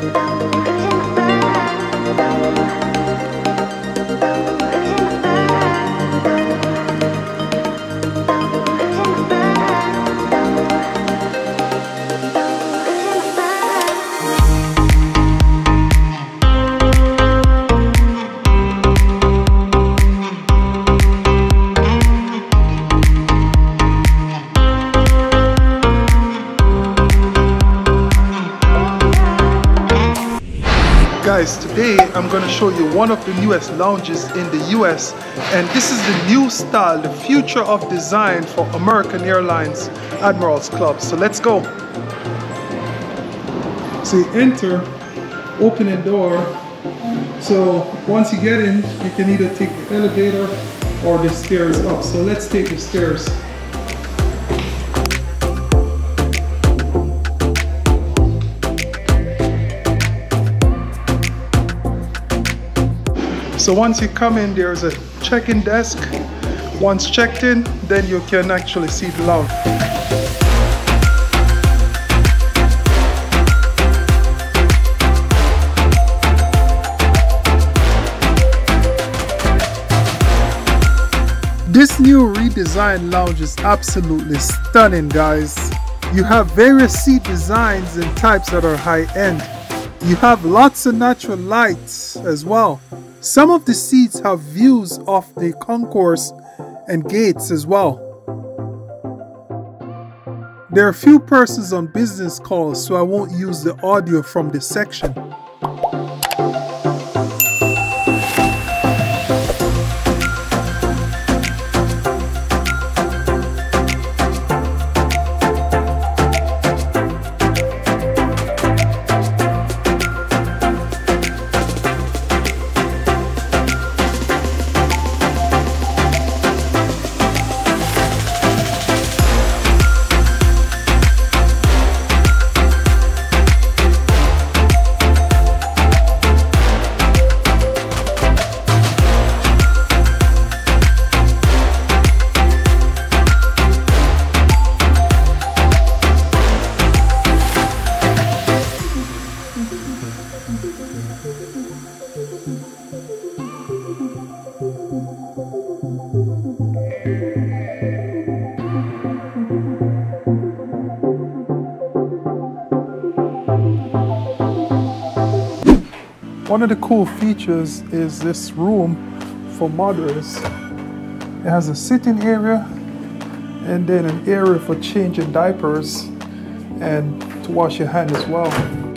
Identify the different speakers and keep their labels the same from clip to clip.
Speaker 1: guys I'm going to show you one of the newest lounges in the US and this is the new style the future of design for American Airlines Admirals Club. So let's go. So you enter open a door. So once you get in you can either take the elevator or the stairs up. So let's take the stairs So once you come in, there's a check-in desk. Once checked in, then you can actually see the lounge. This new redesigned lounge is absolutely stunning guys. You have various seat designs and types that are high end. You have lots of natural lights as well. Some of the seats have views of the concourse and gates as well. There are a few persons on business calls so I won't use the audio from this section. One of the cool features is this room for mothers. It has a sitting area and then an area for changing diapers and to wash your hand as well.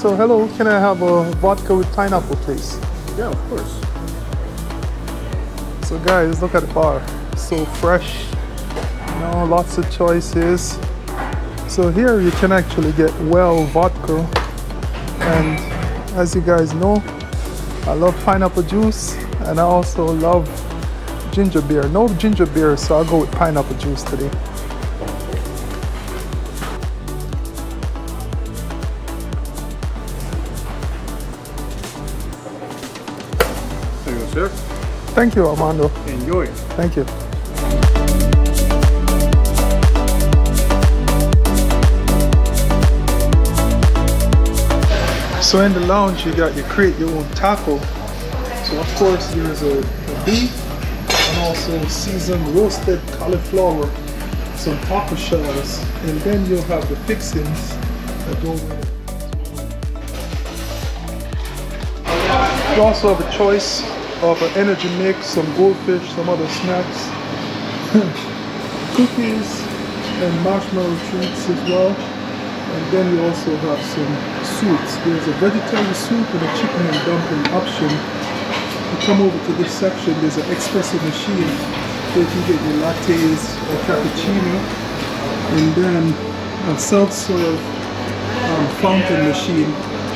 Speaker 1: So hello, can I have a vodka with pineapple please?
Speaker 2: Yeah, of course.
Speaker 1: So guys, look at the bar. So fresh, you know, lots of choices. So here you can actually get well vodka. And as you guys know, I love pineapple juice and I also love ginger beer. No ginger beer, so I'll go with pineapple juice today. Thank you, Armando.
Speaker 2: Enjoy.
Speaker 1: Thank you. So in the lounge, you got you create your own taco. So of course there's a, a beef and also seasoned roasted cauliflower, some taco shells, and then you'll have the fixings that go with it. You also have a choice of an energy mix, some goldfish, some other snacks, cookies, and marshmallow treats as well. And then we also have some soups. There's a vegetarian soup and a chicken and dumpling option. You come over to this section, there's an espresso machine where you can get your lattes or cappuccino. And then a self-serve um, fountain machine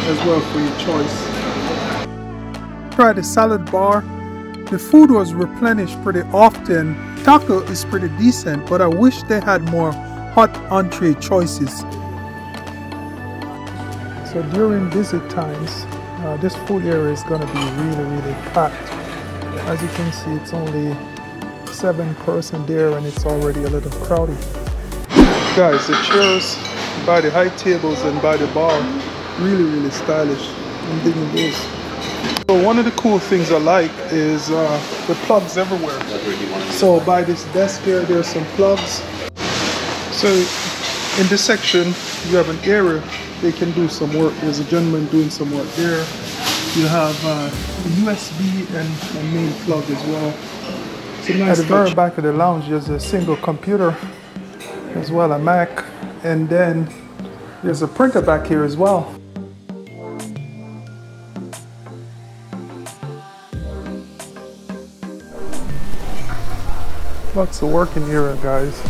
Speaker 1: as well for your choice tried the salad bar. The food was replenished pretty often. Taco is pretty decent, but I wish they had more hot entree choices. So during visit times, Uh, this food area is going to be really, really packed. As you can see, it's only seven person there and it's already a little crowded. Guys, the chairs by the high tables and by the bar, really, really stylish. I'm digging this. So one of the cool things I like is uh, the plugs everywhere. So by this desk here, there's some plugs. So in this section, you have an area they can do some work. There's a gentleman doing some work there. You have uh, a USB and a main plug as well. Nice At the very back of the lounge, there's a single computer as well, a Mac, and then there's a printer back here as well. Lots of working area, guys.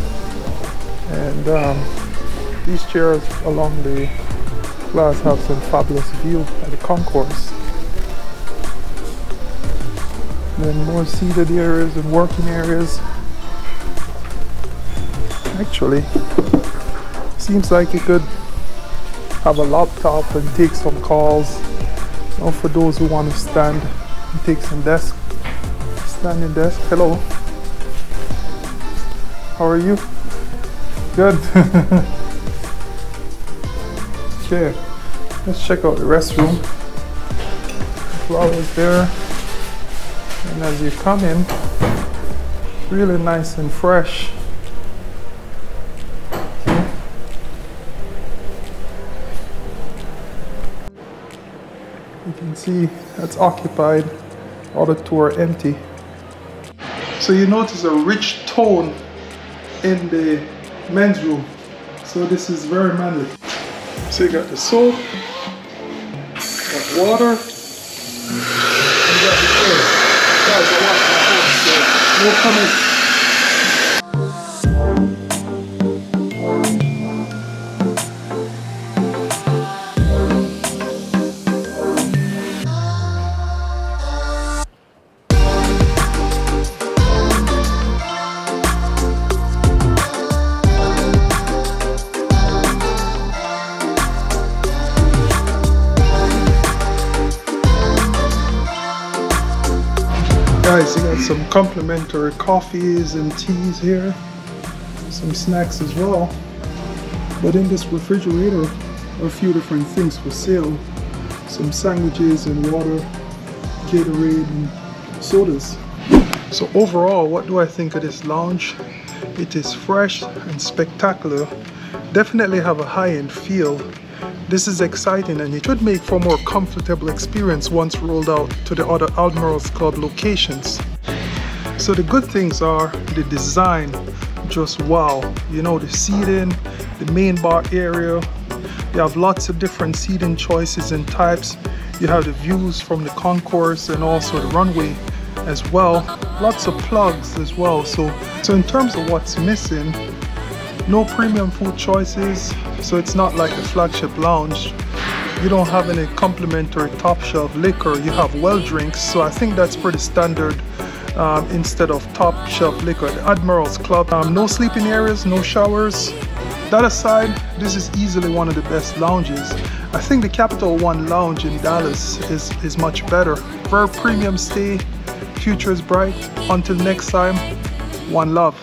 Speaker 1: And um, these chairs along the glass have some fabulous view at the concourse. Then more seated areas and working areas. Actually, seems like you could have a laptop and take some calls. Or for those who want to stand and take some desk, standing desk. Hello. How are you? Good. okay, let's check out the restroom. Flowers there. And as you come in, really nice and fresh. You can see that's occupied, all the two are empty. So you notice a rich tone in the men's room. So this is very manly. So you got the soap, got water, and you got the. Guys, I my hands, so no. Some complimentary coffees and teas here. Some snacks as well. But in this refrigerator a few different things for sale. Some sandwiches and water, Gatorade and sodas. So overall, what do I think of this lounge? It is fresh and spectacular. Definitely have a high-end feel this is exciting and it should make for a more comfortable experience once rolled out to the other Admirals Club locations. So the good things are the design, just wow. You know, the seating, the main bar area, you have lots of different seating choices and types. You have the views from the concourse and also the runway as well. Lots of plugs as well. So, so in terms of what's missing, no premium food choices, so it's not like a flagship lounge. You don't have any complimentary top shelf liquor, you have well drinks, so I think that's pretty standard um, instead of top shelf liquor. The Admirals Club, um, no sleeping areas, no showers. That aside, this is easily one of the best lounges. I think the Capital One Lounge in Dallas is, is much better. Very premium stay, future is bright. Until next time, one love.